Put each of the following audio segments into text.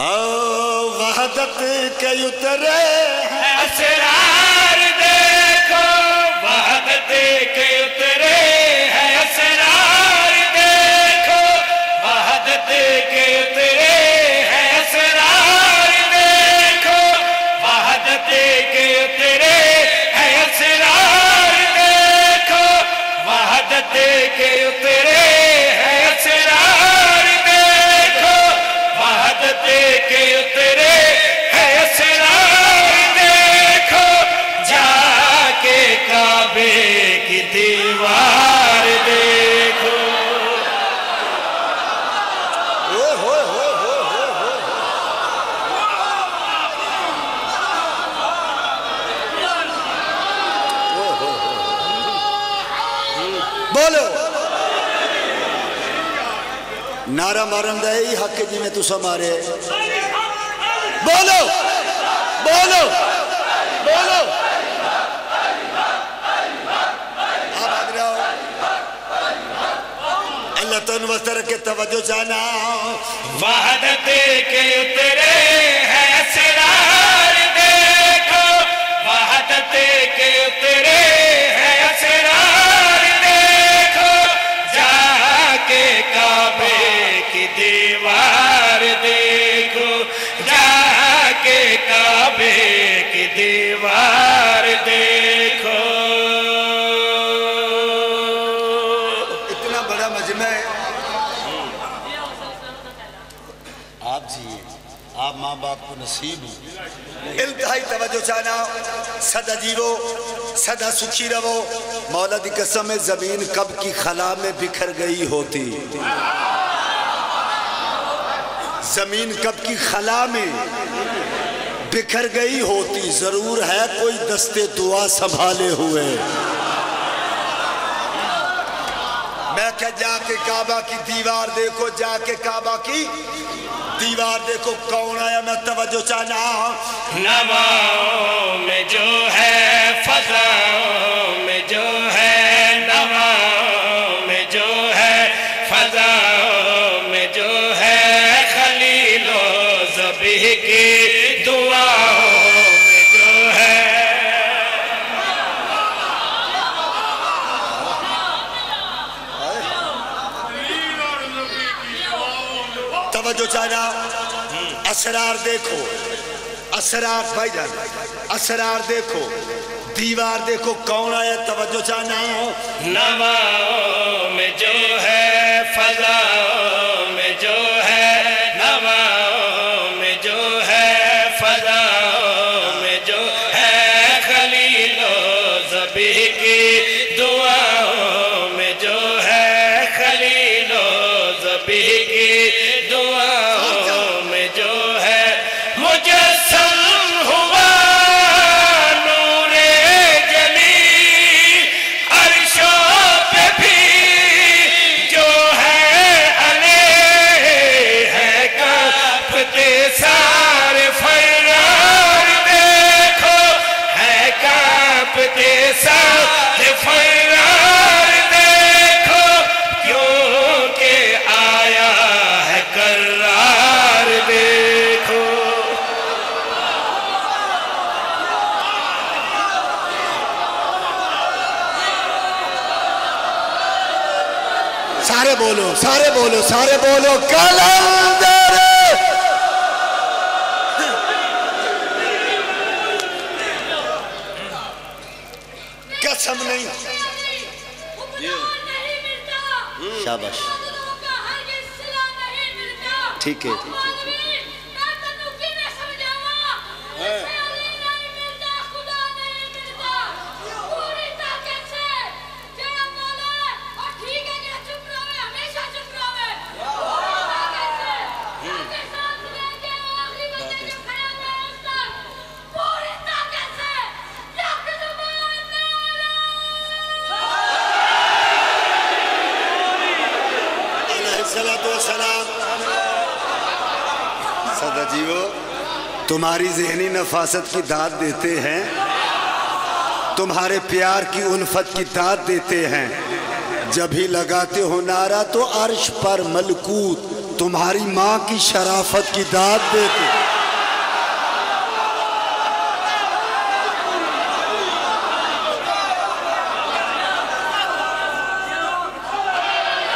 आओ वहदत के बोलो। नारा मारन दे ही हक जिमें तुसा मारे। बोलो। बोलो। बोलो। अल्लाह वस्तर के तवज्जो चाहना। वहदत के उतरे हैं असरार देखो। वहदत के उतरे हैं असरार जाके काबे की दीवार देखो जाके काबे की दीवार देखो। आप माँ बाप को नसीब हो। इंतहाई तवज्जो चाहना, सदा जीवो, सदा सुखी रहो। मौला दी कसम है ज़मीन कब की खला में बिखर गई होती। ज़मीन कब की खला में बिखर गई होती। ज़रूर है कोई दस्ते दुआ संभाले हुए मैं क्या जाके काबा की दीवार देखो, जाके काबा की दीवार देखो। कौन आया? मैं तवज्जो चाहना नवाओं में जो है फजाओं तवज्जो चाहना, असरार देखो, असरार भाई जान असरार देखो, दीवार देखो, कौन आया तवज्जो चाहना? नवाओं में जो है फजाओं सारे फरार देखो, क्योंकि आया है करार देखो। सारे बोलो सारे बोलो सारे बोलो कलंदर शाबाश ठीक है तुम्हारी जहनी नफासत की दाद देते हैं। तुम्हारे प्यार की उल्फत की दाद देते हैं। जब ही लगाते हो नारा तो अर्श पर मलकूत तुम्हारी माँ की शराफत की दाद देते।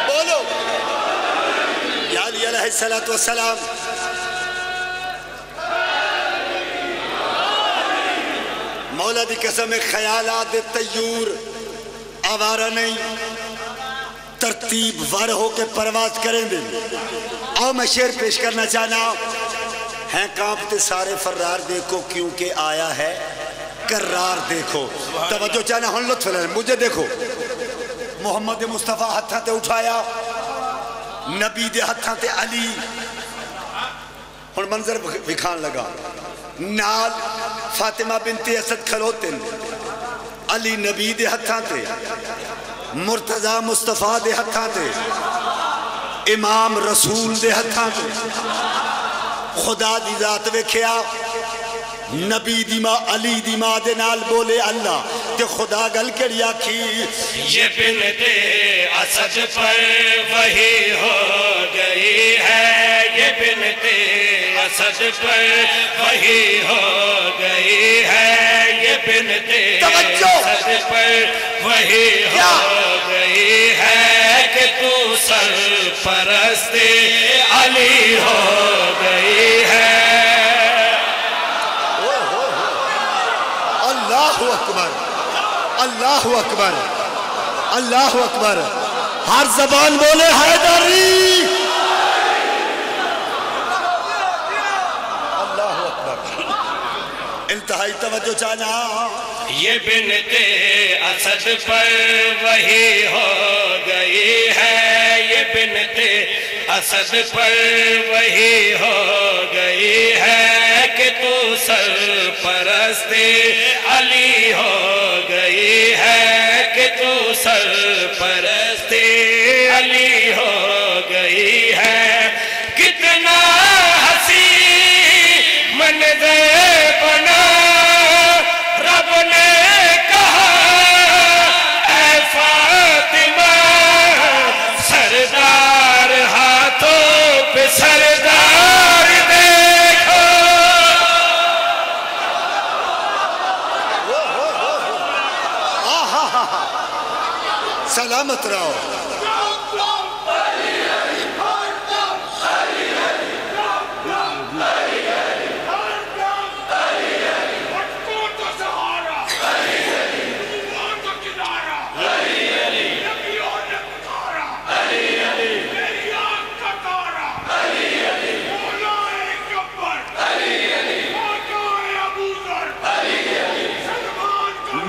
बोलो। या अली कसम है ख्यालात तयूर। आवारा नहीं, तरतीब वर होके परवाज करेंगे। आओ, मैं शेर पेश करना चाहना। हैं कांपते सारे फर्रार देखो, क्योंकि आया है करार देखो। तवज्जो चाहना हम लुत्फ ले, मुझे देखो। मोहम्मद मुस्तफ़ा हथा ते उठाया, नबी दे हथा ते अली। हुन मंजर विखान लगा। नाल फातिमा बिनती असद खलोते अली नबी दे हथा ते, मुर्तजा मुस्तफ़ा दे हथा से इमाम रसूल दे हथा ते, खुदा की जात वेख्या नबी दी माँ अली दी माँ दे नाल बोले अल्लाह ते खुदा गल करी आखी? ये बिनते असद पर वही हो गई है। ये बिनते असद पर वही हो गई है। ये बिनते तवज्जो। असद पर वही हो गई है कि तू सर परस्ते अली हो गई है अल्लाह अकबर अल्लाह अकबर। अल्लाह अकबर। हर जबान बोले, हैदरी! अल्लाह अकबर। इंतहाई तवज्जो चाहना। ये बिनते असद पर वही हो गई है। ये बिनते असद पर वही हो गई है कि तू सर परस्ते अली हो गई है कि तू सर परस्ते अली हो गई है। कितना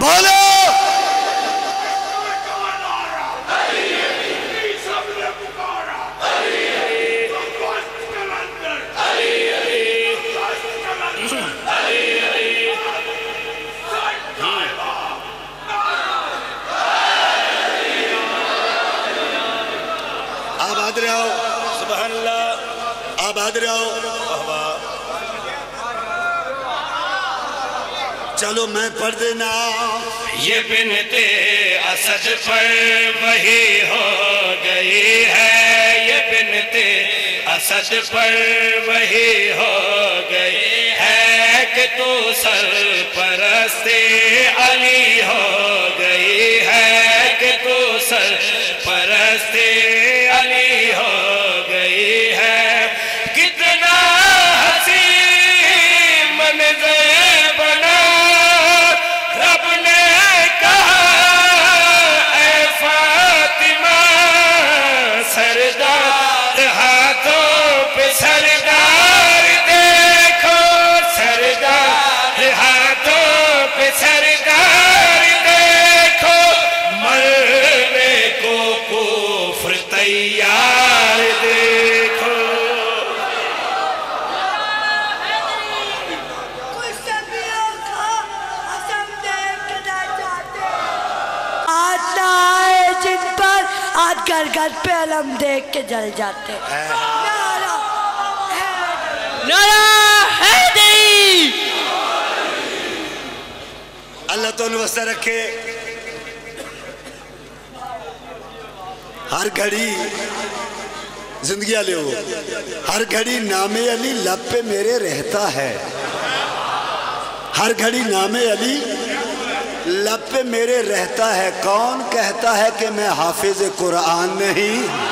बोलो मैं पढ़ देना। ये बिनते असज पर वही हो गई है। ये बिनते असज पर वही हो गई है कि तू सर परस्ते अली हो गई है। के जल जाते। नारा है। नारा अल्लाह तो वस्ता रखे। हर घड़ी ज़िंदगी वाले हो। हर घड़ी नामे अली लब पे मेरे रहता है। हर घड़ी नामे अली लब पे मेरे रहता है। कौन कहता है कि मैं हाफिज कुरान नहीं?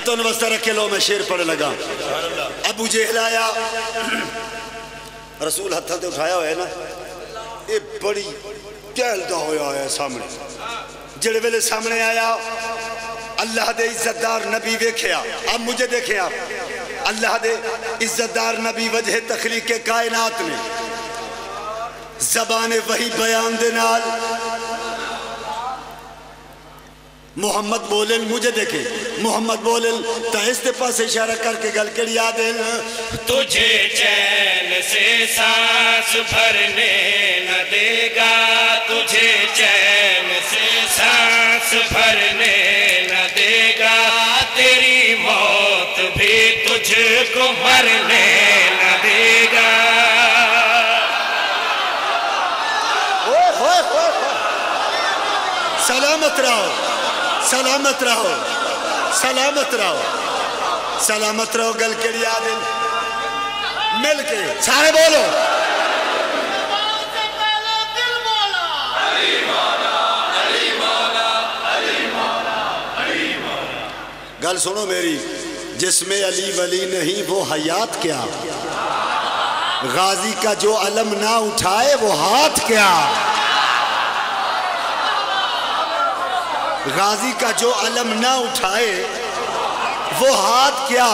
अल्लाह तो नवस्था रखे लो, मैं शेर पढ़ लगा। अबू जेहल आया। रसूल हथा उठाया होया ना। ये बड़ी टहलदा होया है सामने। जेड़े वेले सामने आया, अल्लाह दे इज्जतदार नबी वेख्या अब मुझे देखे आप। अल्लाह दे इज्जतदार नबी वजह तखलीक कायनात में जबान वही बयान दे नाल मोहम्मद बोलन मुझे देखे। मोहम्मद बोलन तहस के पास इशारा करके गल के याद तुझे चैन से सांस भरने न देगा। तुझे चैन से सांस भरने न देगा। तेरी मौत भी तुझको मरने न देगा। सलामत रहो। सलामत रहो। सलामत रहो। सलामत रहो, गल के याद मिल के सारे बोलो। गल सुनो मेरी, जिसमें अली वली नहीं, वो हयात क्या? गाजी का जो अलम ना उठाए, वो हाथ क्या? गाजी का जो अलम ना उठाए, वो हाथ क्या?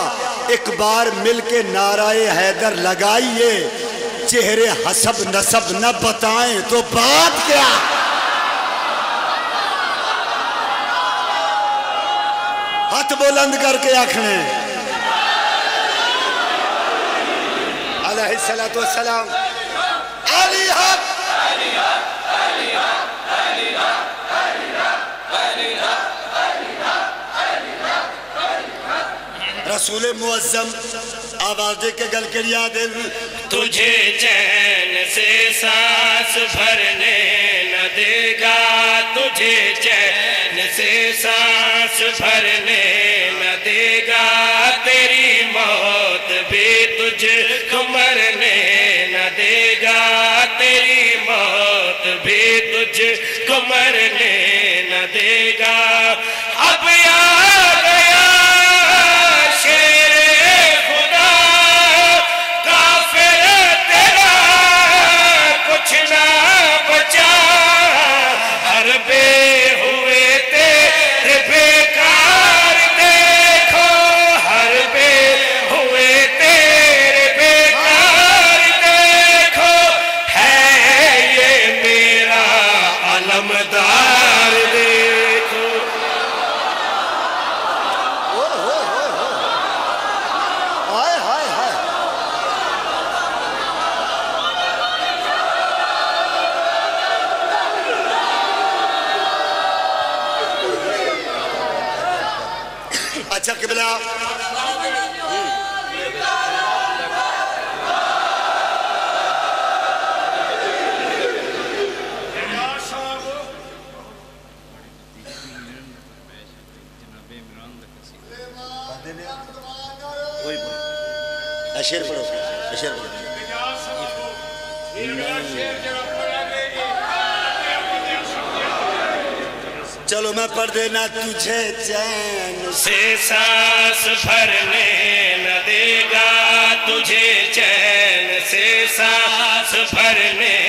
एक बार मिल के नाराय हैदर लगाइए, चेहरे हसब नसब न बताएँ तो बात क्या? हाथ बुलंद करके आखने। अलैहिस्सलातु रसूल मुअज्जम, आवाज़ के गल के याद तुझे चैन से सांस भरने न देगा, तुझे चैन से सांस भरने न देगा, तेरी मौत भी तुझको मरने न देगा, तेरी मौत भी तुझको मरने न देगा। देना तुझे चैन से सांस भरने न देगा तुझे चैन से सांस भरने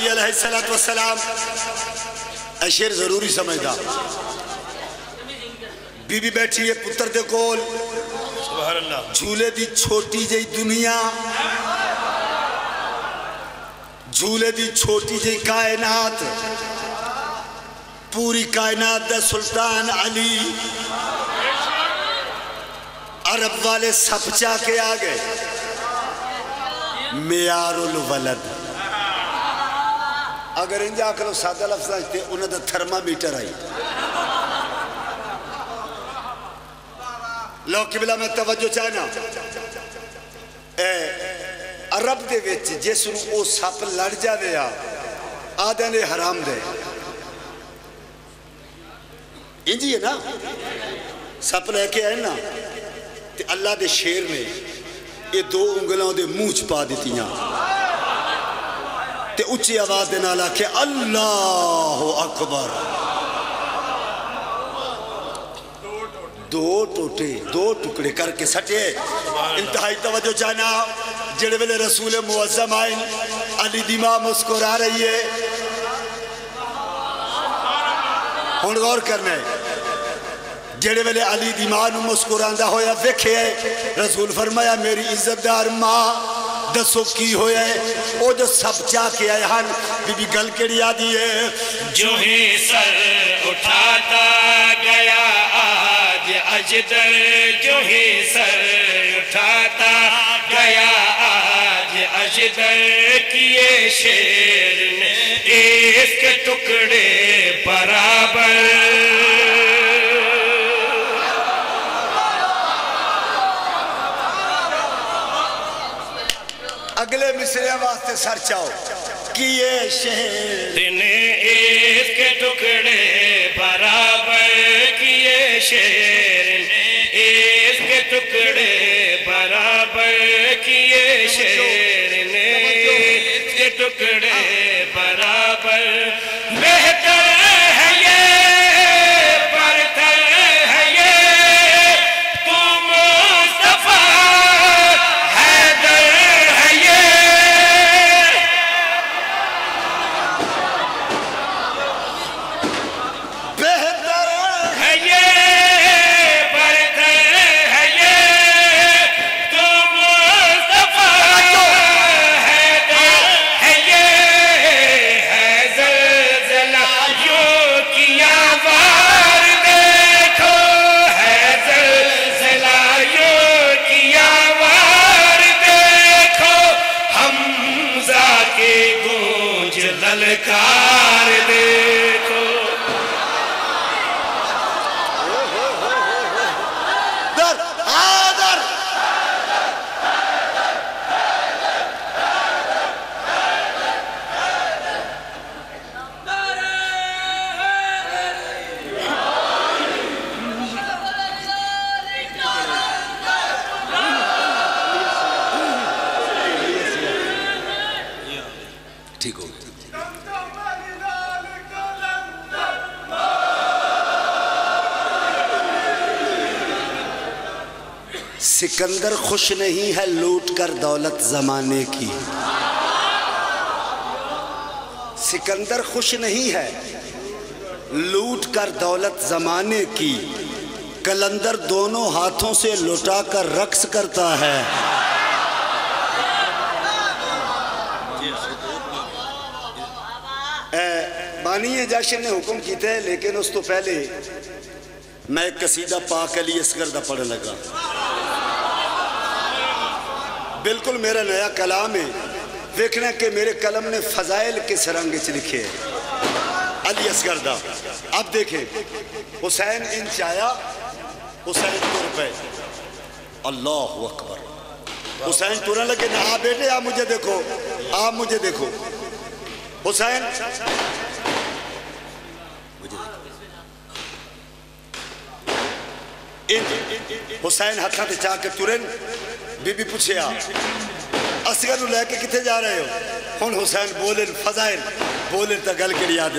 या सलात वसलाम। अशेर ज़रूरी समझदा। बीबी बैठी है पुत्र दे कोल। झूले दी छोटी जी दुनिया। झूले दी छोटी जी कायनात। पूरी कायनात दा सुल्तान अली। अरब वाले सब चा के आ गए। मियारुल वलद। अगर इंजा आख लो सादा लफ्जा तो उन्होंने थर्मामीटर आई। लो किबला में तवज्जो चाहना? अरब दे विच जिस नु सप लड़ जाए आ ने हराम दे। इंजी है ना? सप लैके आए ना, ते अल्लाह के शेर ने ये दो उंगलों के मुँह च पा दितियाँ। उची आवाज़ के नाल आखे, अल्लाह अकबर। दो टोटे, दो टुकड़े करके सटे। इंतहाई तवजो चाहना जेड़े वेले रसूल मुआजम आए, अली दिमा मुस्कुरा रही है। हूँ गौर करना है, जेड़े वेले अली दी माँ मुस्कुरा होया, वेखे, रसूल फरमाया, मेरी इज्जतदार माँ दसो की होया ओ जो सब चाह के आए हन बीबी गल केड़ी आदी है? जो ही सर उठाता गया, आज अजदर जो ही सर उठाता गया, आज अजदर किए शेर ने एक टुकड़े बराबर अगले मिसरे वास्ते सर चाओ। कि ये शहर ने एक टुकड़े बराबर किए शेर ने एक टुकड़े बराबर किए शेर ने एक टुकड़े बराबर। बेहतर सिकंदर खुश नहीं है लूट कर दौलत जमाने की। सिकंदर खुश नहीं है लूट कर दौलत जमाने की। कलंदर दोनों हाथों से लुटा कर रक्स करता है। बानी जशन ने हुक्म किया है लेकिन उस तो पहले मैं कसीदा पाक अली असगर दा पढ़ लगा। बिल्कुल मेरा नया कलाम है। देखना कि मेरे कलम ने फजाइल किस रंग च लिखे है। अली असगर दा, अब देखें, हुसैन इन चाया हुसैन तुर पे। अल्लाह अकबर। हुसैन तुरने लगे ना, आ बेटे आप मुझे देखो आप मुझे देखो। हुसैन हुसैन हथा चाह के तुरन बीबी पूछया असगर लैके कि जा रहे हो? हूँ हुसैन बोले फजायल बोले तो गल करी याद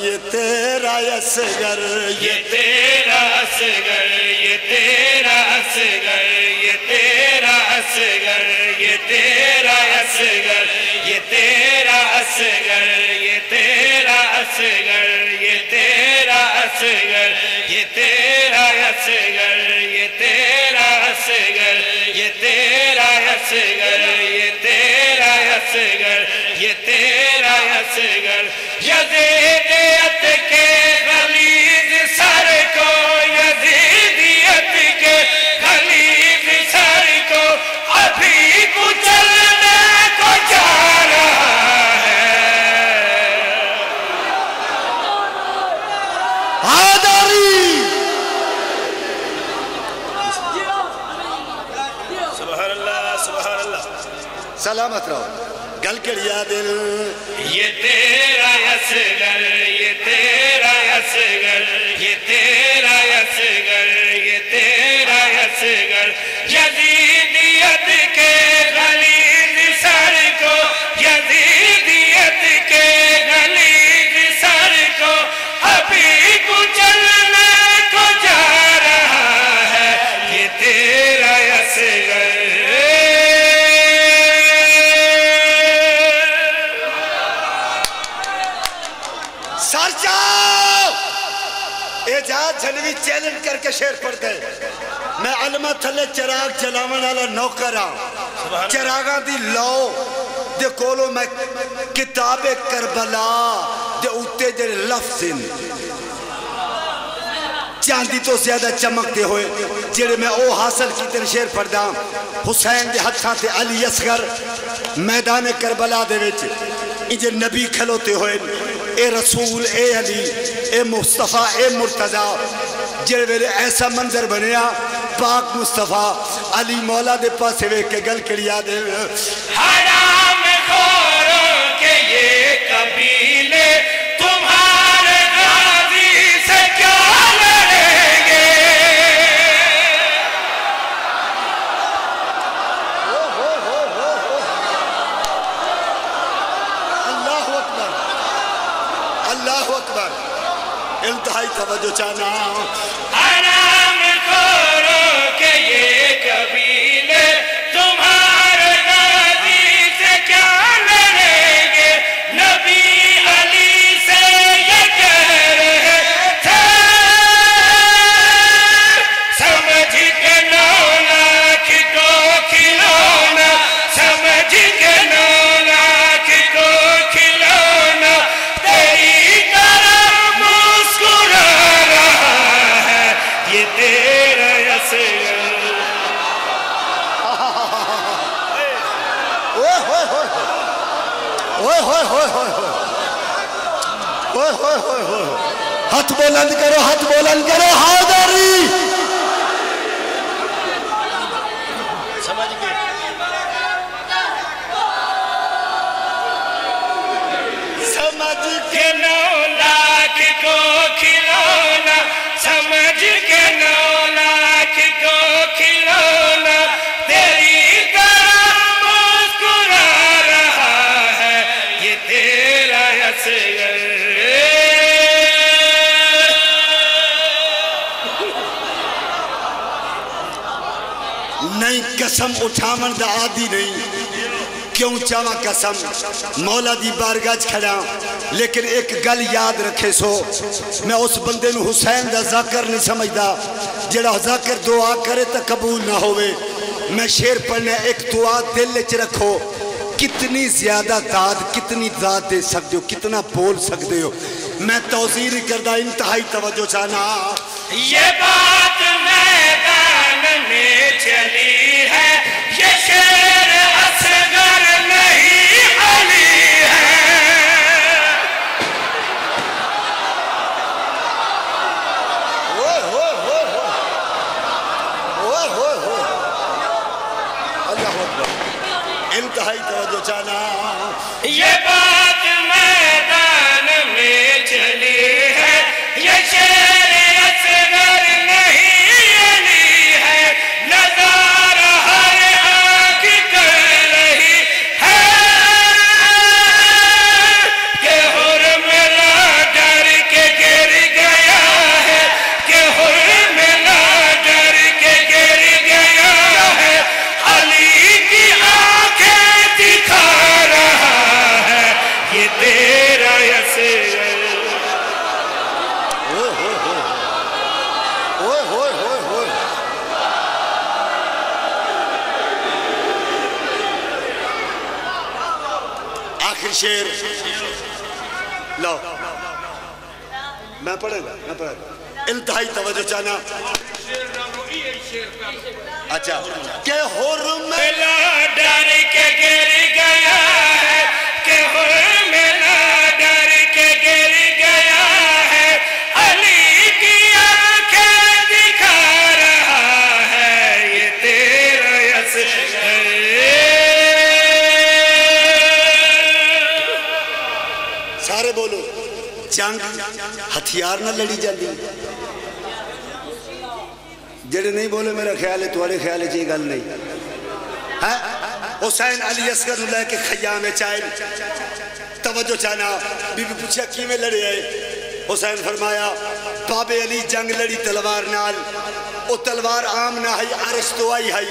ये तेरा असगर, ये तेरा असगर, ये तेरा असगर, ये तेरा असगर, ये तेरा असगर। ये तेरा असगर, ये तेरा असगर, ये तेरा असगर, ये तेरा असगर, ये तेरा असगर, ये तेरा असगर, ये तेरा असगर, ये तेरा असगर। यजीदियत के गलीज सर को, यजीदियत के सर को, अभी कुचलने सलामत रहो। गल कड़िया दिल। ये तेरा असगर, ये तेरा असगर, ये तेरा असगर, ये तेरा असगर। यजीदियत के गलीज सर को यजीदियत सर जाओ। एजाज झलवी चैलेंज करके शेर पढ़ गए मैं अलमा थले चिराग चलावन वाला नौकर हाँ चिरागा दी लो दे कोलो मैं किताबे करबला। दे उत्ते जेड़े लफ्ज चांदी तो ज़्यादा चमकते हुए। जेड़े मैं ओ हासिल की शेर पढ़दा हुसैन दे हत्थां ते अली असगर मैदान करबला दे विच। इंजे नबी खलोते हुए। ए रसूल, ए अली, ए मुस्तफ़ा, ए मुर्तजा जे वे ऐसा मंजर बनया पाक मुस्तफ़ा, अली मौला दे पासे वेख के गल करिया दे। अकबर इंतहाई तवज्जो चाहना हराम खोरों के ये बुलंद करो हाथ बुलंद करो। उठावन दा आदि नहीं। क्यों चावा कसम? मौला दी बारगाह च खड़ा। लेकिन एक गल याद रखे सो। मैं उस बंदे नु हुसैन दा जाकर नहीं समझदा। जेड़ा जाकर दुआ करे तो कबूल ना होवे। मैं शेर पढ़ने एक दुआ दिल च रखो। कितनी ज़्यादा दाद, कितनी दाद दे सकते हो, कितना बोल सकते हो। मैं तोजीर करदा, इंतहाई तवज्जो चाहना। ये बात मैदान में चली है। Yes, yes. इंतहाई तवज्जो चाहना। अच्छा। के होर में? मिला डर के गिर गया। जंग हथियार ना लड़ी जाती जेड़े नहीं बोले मेरा ख्याल है तुम्हारे ख्याल है ये गल नहीं। है? हुसैन अली असगर लेके खयाम में चाय तवज्जो चाहना बीबी पूछा किवें लड़े आए? हुसैन फरमाया बाबे अली जंग लड़ी तलवार नाल। ओ तलवार आम ना है अरश तो आई है।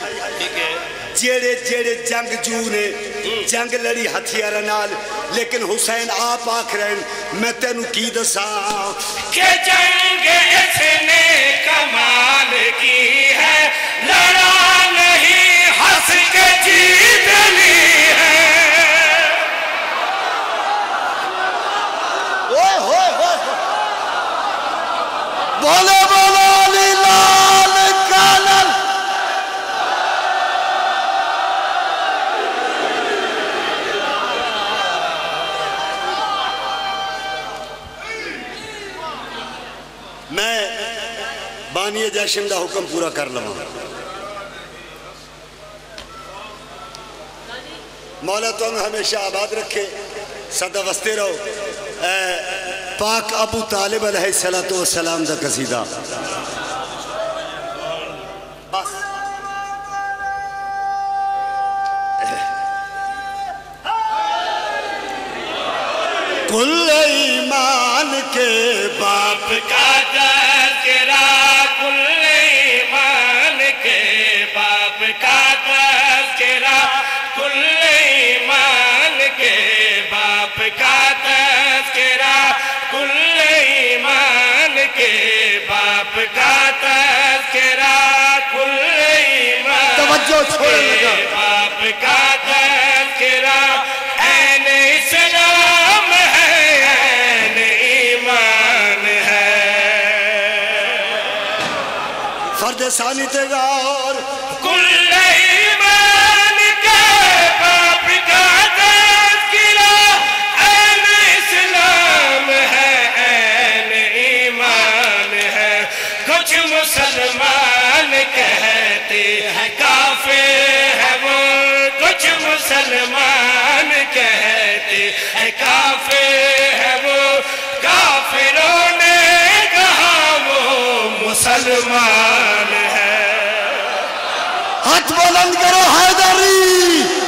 जेड़े जेड़े जंग जू ने जंग लड़ी हथियार नाल लेकिन हुसैन आप आख रहे मैं तेन की दसा? के जंग इसने कमाल की है? लड़ा नहीं हंस के जीत ली है। होए होए। बोलो बोलो बानिए जैशन का हुक्म पूरा कर लवा मौला तुम हमेशा आबाद रखे सदा वसते रहो। ए, पाक अबू तालिब सलातो सलाम दा कसीदा। बस। कुल ईमान के बाप का का तस्करा तवज्जो छोड़ने लगा। बाप का तस्करा ऐन इस्लाम है ऐन ईमान है फर्द सानी तेगा मुसलमान कहते है काफिर है वो, काफिरों ने कहा वो मुसलमान है। हाथ बुलंद करो हैदरी